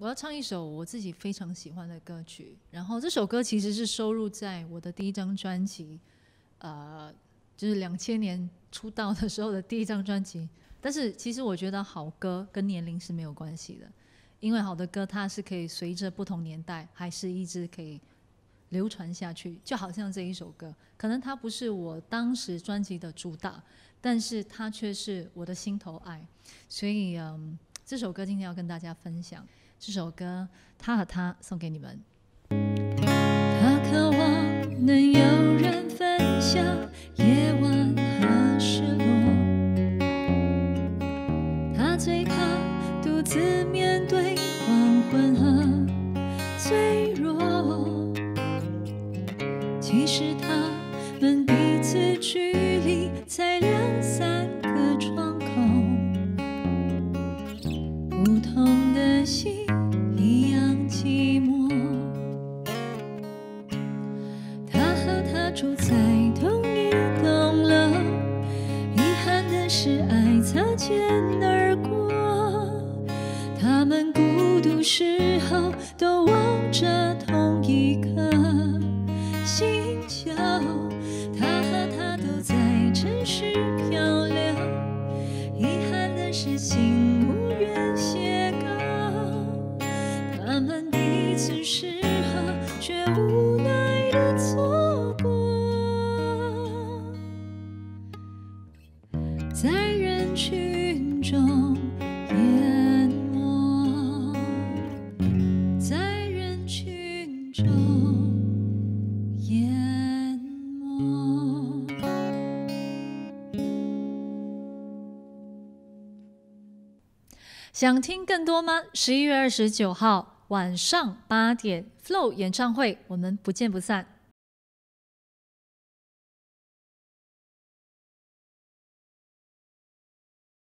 我要唱一首我自己非常喜欢的歌曲，然后这首歌其实是收录在我的第一张专辑，呃，就是两千年出道的时候的第一张专辑。但是其实我觉得好歌跟年龄是没有关系的，因为好的歌它是可以随着不同年代还是一直可以流传下去。就好像这一首歌，可能它不是我当时专辑的主打，但是它却是我的心头爱。所以嗯，这首歌今天要跟大家分享。这首歌他和他送给你们。他渴望能有人分享夜晚和失落，他最怕独自面对黄昏和脆弱。其实他们彼此距离才两三个窗口，不同的心住在同一栋楼，遗憾的是爱擦肩而过。他们孤独时候都望着同一颗星球，他和她都在城市漂流，遗憾的是心无缘邂逅。他们彼此适合，却无奈的错在人群中淹没，在人群中淹没。想听更多吗？十一月二十九号晚上八点，Flow 演唱会，我们不见不散。